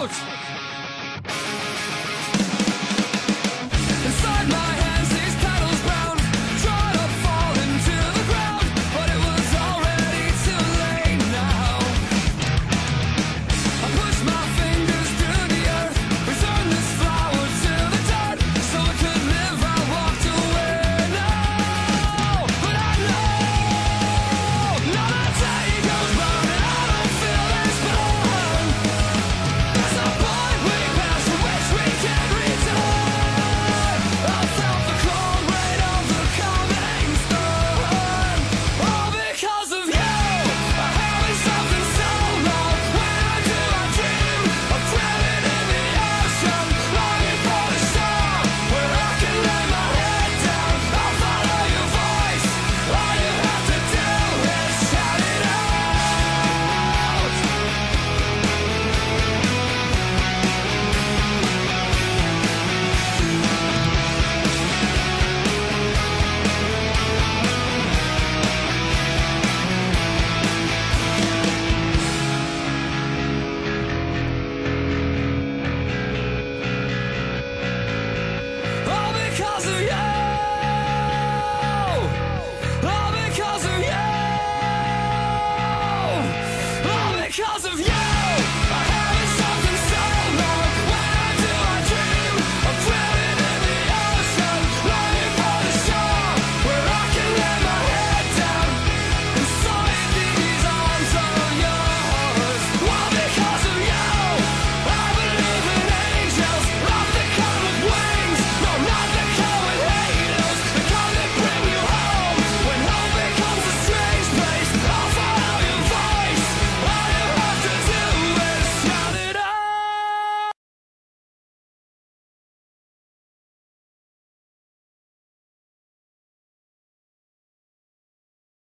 Coach!